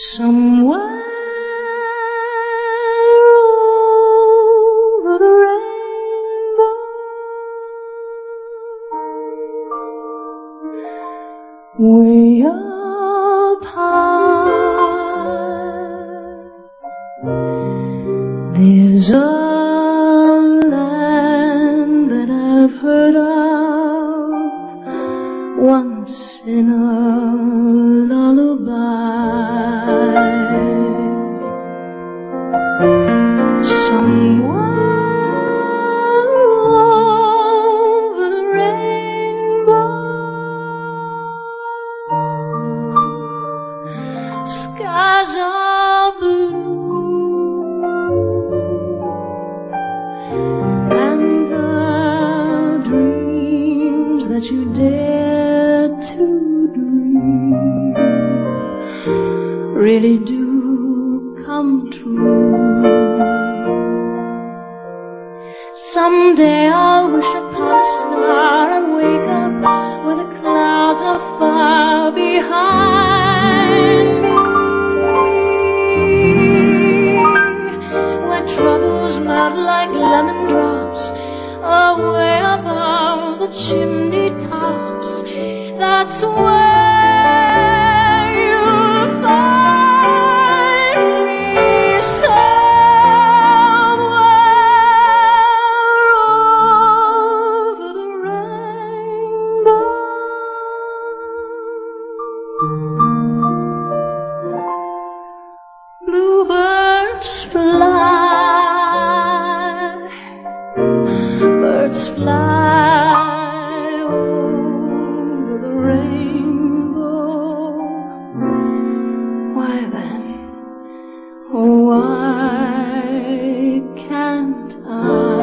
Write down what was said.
Somewhere over the rainbow, there's a in a lullaby. Somewhere over the rainbow, skies are blue, and the dreams that you dare really do come true. Someday I'll wish upon a star and wake up where the clouds are far behind me. When troubles melt like lemon drops away above the chimney tops, Bluebirds fly, birds fly over the rainbow. Why then, why can't I?